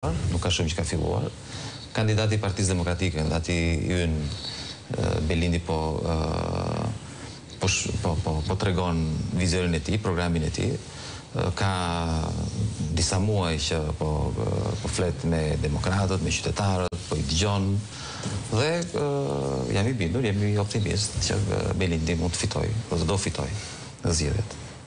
Nuk ka shumë që ka filluar. Kandidati i Partisë Demokratike kandidati ynë Belindi po tregon vizionin e tij, programin e tij. Ka disa muaj që po flet me demokratët, me qytetarët, po i dëgjon dhe jam i bindur, jam optimist që Belindi mund të fitojë dhe do fitojë në zgjedhjet.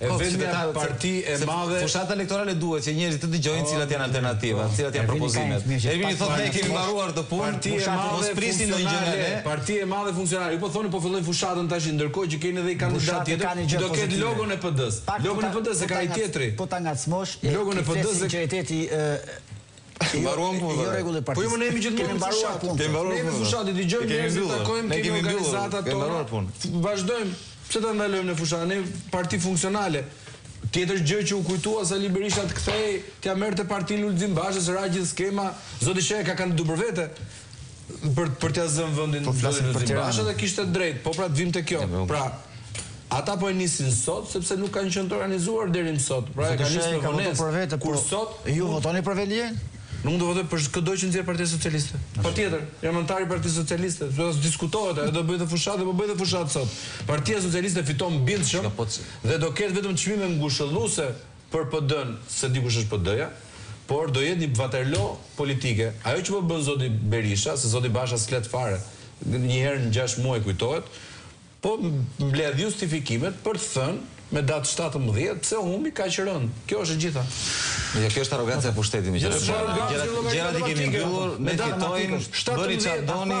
E vetmja parti e madhe. Se fushata elektorale duhet që njerëzit të dëgjojnë cilat janë alternativat, cilat janë propozimet. Ervini thotë ne e kemi mbaruar këtë punë, parti e madhe funksionale, parti e madhe funksionale. Ju po thoni po fillojnë fushatën tash, ndërkohë që keni edhe kandidat tjetër që do ketë logon e PD-së. Logon e PD-së s'e ka ai tjetri. Po ta ngacmosh, logon e PD-së. Sinqeriteti Kemi mbaruar më vonë. Jo rregull e partisë. Po jo më ne jemi gjithmonë në fushatë. Kemi mbaruar. Ne jemi në fushatë, dëgjojmë njerëz që takojmë, ne kemi organizatat tona. Kemi mbaruar punë. Vazhdojmë. Pse ta ndalojmë ne fushatën? Ne parti funksionale. Tjetër gjë që u kujtua Sali Berisha të kthej, t'ia merrte partinë Lulzim Bashës, ra gjithë skema, zoti Shehi ka kandidu për vete. Për për t'ia zënë vendin po flasim për Tiranë. Basha dhe kishte drejtë, po pra të vim te kjo. Po. Pra, ata po e nisin sot sepse nuk kanë qenë të organizuar deri më sot. Pra, kanë nisur me vonesë. Kur po sot ju votoni për Veliajn? Unë do votoj për këdo që nxjerr Partia Socialiste. Patjetër, jam anëtar i Partisë Socialiste, do të diskutohet, do bëhet fushatë dhe po bëhet fushatë sot. Partia Socialiste fiton bindshëm dhe do ketë vetëm çmime ngushëlluese për PD-në s'e di kush është PD-ja, por do jetë një vaterlo politike. Ajo që po bën zoti Berisha, se zoti Basha s'flet fare, një herë në gjashtë muaj kujtohet, po mbledh justifikimet për të thënë me datë shtatëmbëdhjetë pse humbi kaq rëndë. Kjo është e gjitha. Jo, kjo është arroganca e pushtetit me qënë i sinqertë. Gjërat i kemi mbyllur, ne fitojmë, bëni çfarë doni.